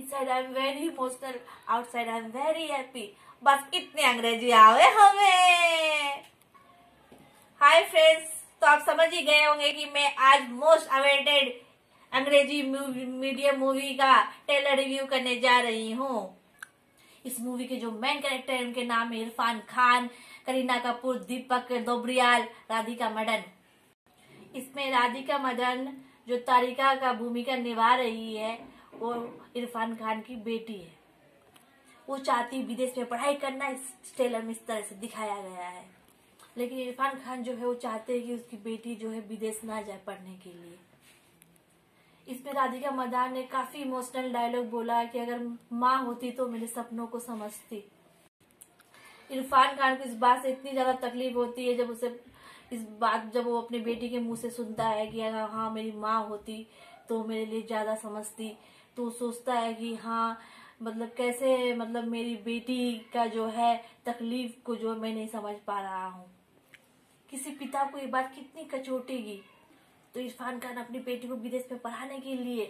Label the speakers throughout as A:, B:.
A: Inside I am very emotional outside I am very happy बस इतने अंग्रेज़ी आवे हमें। हाय फ्रेंड्स तो आप समझ ही गए होंगे कि मैं आज most awaited Angrezi medium movie का टेलर रिव्यू करने जा रही हूँ। इस मूवी के जो मेन कैरेक्टर है, उनके नाम है इरफान खान, करीना कपूर, दीपक, दोबरियाल, राधिका मदन। इसमें राधिका मदन जो तारिका का भूमिका निभा रही है वो इरफान खान की बेटी है। वो चाहती विदेश में पढ़ाई करना इस ट्रेलर में इस तरह से दिखाया गया है। लेकिन इरफान खान जो है, वो चाहते हैं कि उसकी बेटी जो है विदेश ना जाए पढ़ने के लिए। इसमें राधिका मदान ने काफ़ी इमोशनल डायलॉग बोला कि अगर माँ होती तो मेरे सपनों को समझती। इरफान खान को इस बात से इतनी ज़्यादा तकलीफ़ होती है जब उसे इस बात, जब वो अपनी बेटी के मुँह से सुनता है कि अगर हाँ मेरी माँ होती तो मेरे लिए ज़्यादा समझती। तो सोचता है कि हाँ मतलब कैसे मतलब मेरी बेटी का जो है तकलीफ़ को जो मैं नहीं समझ पा रहा हूँ। किसी पिता को ये बात कितनी कचोटेगी? तो इरफान खान अपनी बेटी को विदेश में पढ़ाने के लिए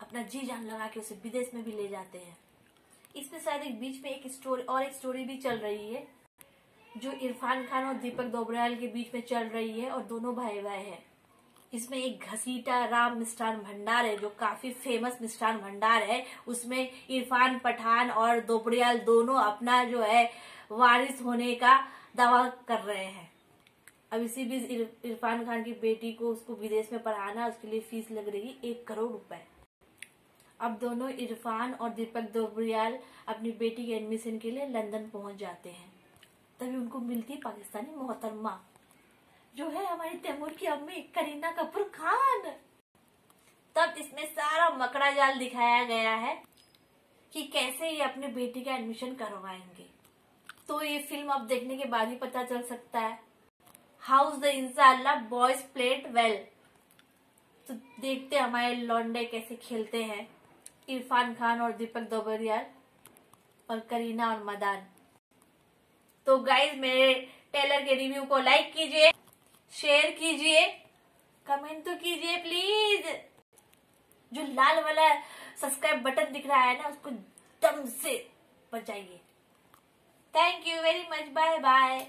A: अपना जी जान लगा के उसे विदेश में भी ले जाते हैं। इसमें शायद एक बीच में एक स्टोरी और एक स्टोरी भी चल रही है, जो इरफान खान और दीपक दोबराल के बीच में चल रही है और दोनों भाई भाई हैं। इसमें एक घसीटा राम मिष्ठान भंडार है, जो काफ़ी फ़ेमस मिष्ठान भंडार है। उसमें इरफान पठान और दोबरियाल दोनों अपना जो है, वारिस होने का दावा कर रहे हैं। अब इसी बीच इरफान खान की बेटी को उसको विदेश में पढ़ाना, उसके लिए फ़ीस लग रही एक करोड़ रुपए। अब दोनों इरफान और दीपक दोबरियाल अपनी बेटी के एडमिशन के लिए लंदन पहुँच जाते हैं। तभी उनको मिलती पाकिस्तानी मोहतरमा। जो है हमारी तैमूर की अम्मी करीना कपूर खान। तब इसमें सारा मकड़ा जाल दिखाया गया है कि कैसे ये अपने बेटी का एडमिशन करवाएँगे। तो ये फ़िल्म अब देखने के बाद ही पता चल सकता है। हाउस द इंशाला बॉयज़ प्लेट वेल तो देखते हमारे लॉन्डे कैसे खेलते हैं। इरफान खान और दीपक दोबरियाल और करीना और मदान। तो गाइज़ मेरे टेलर के रिव्यू को लाइक कीजिए। शेयर कीजिए, कमेंट तो कीजिए, प्लीज़। जो लाल वाला सब्सक्राइब बटन दिख रहा है ना, उसको दम से बचाइए thank you very much bye bye